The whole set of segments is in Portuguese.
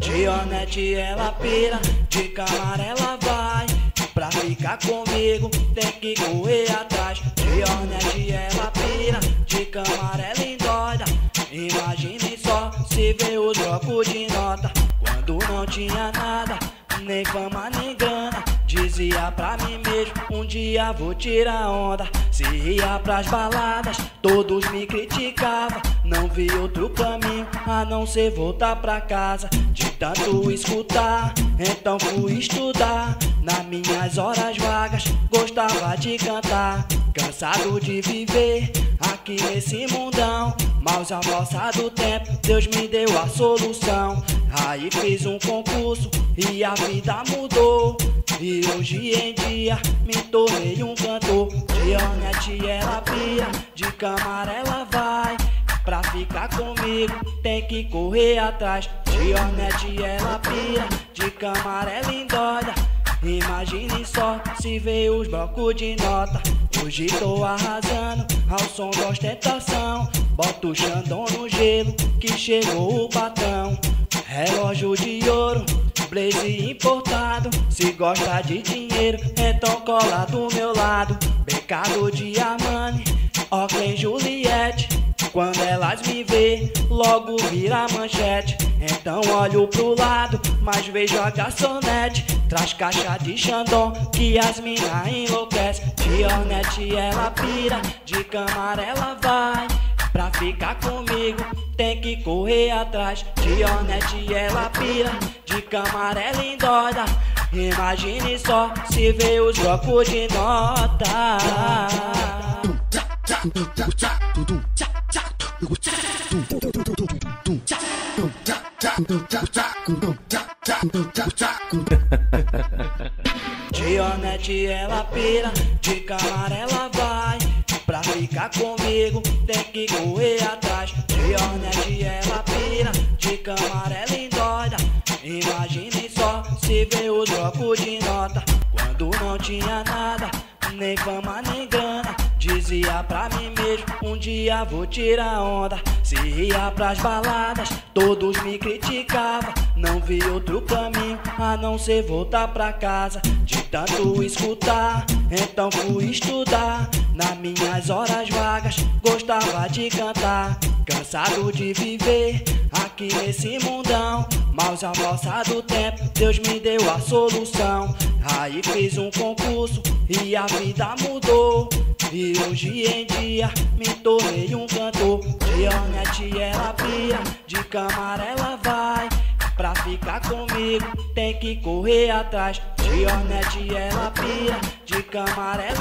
Dionete ela pira, de câmara ela vai. Pra ficar comigo tem que correr atrás. Dionete ela pira, de câmara ela endoida. Imagine só se vê os blocos de nota. Quando não tinha nada, nem fama nem dia vou tirar onda. Se ia pras baladas, todos me criticavam. Não vi outro caminho a não ser voltar pra casa. De tanto escutar, então fui estudar. Nas minhas horas vagas, gostava de cantar. Cansado de viver aqui nesse mundão. Mas a força do tempo, Deus me deu a solução. Aí fiz um concurso e a vida mudou. E hoje em dia me tornei um cantor. Dionete ela pia, de câmara ela vai. Ficar comigo tem que correr atrás. Dionete ela pia, de câmara ela. Imagine só se vê os blocos de nota. Hoje tô arrasando ao som da ostentação. Bota o Xandão no gelo que chegou o patrão. Relógio de ouro, blaze importado. Se gosta de dinheiro, então cola do meu lado. Becado de Armani, Oakley Juliette. Quando elas me vê, logo vira manchete. Então olho pro lado, mas vejo a garçonete. Traz caixa de Xandão, que as mina enlouquece. Dionete ela pira, de câmara ela vai. Pra ficar comigo, tem que correr atrás. Dionete ela pira, de câmara ela. Imagine só se vê os blocos de nota. Dionete ela pira, de câmara ela vai. Pra ficar comigo tem que correr atrás. Dionete ela pira, de câmara ela endoida. Imagine só se vê os blocos de nota. Quando não tinha nada, nem fama nem grana. Dizia pra mim mesmo, um dia vou tirar onda. Se ia pras baladas, todos me criticavam. Não vi outro caminho a não ser voltar pra casa. De tanto escutar, então fui estudar. Nas minhas horas vagas, gostava de cantar. Cansado de viver aqui nesse mundão. Mas a força do tempo, Deus me deu a solução. Aí fiz um concurso e a vida mudou. E hoje em dia me tornei um cantor. Dionete ela pia, de câmara ela vai. Pra ficar comigo tem que correr atrás. Dionete ela pia, de câmara ela.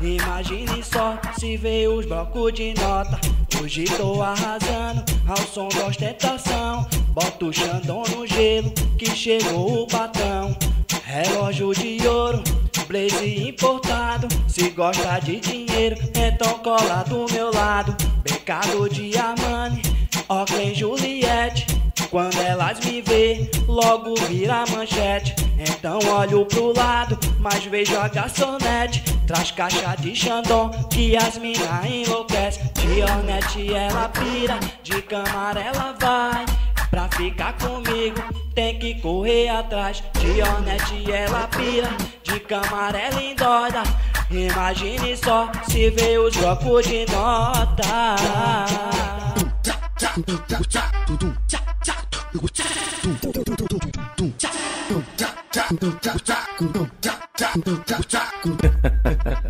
Imagine só se vê os blocos de nota. Hoje tô arrasando ao som da ostentação. Bota o Xandão no gelo que chegou o patrão. Relógio de ouro, blaze importado. Se gosta de dinheiro, então cola do meu lado. Becado de Armani, Oakley Juliette. Quando elas me vê, logo vira manchete. Então olho pro lado, mas vejo a garçonete. Traz caixa de Xandão, que as mina enlouquece. Dionete ela pira, de câmara ela vai. Pra ficar comigo, tem que correr atrás. Dionete ela pira, de câmara ela endoida. Imagine só se vê os blocos de nota.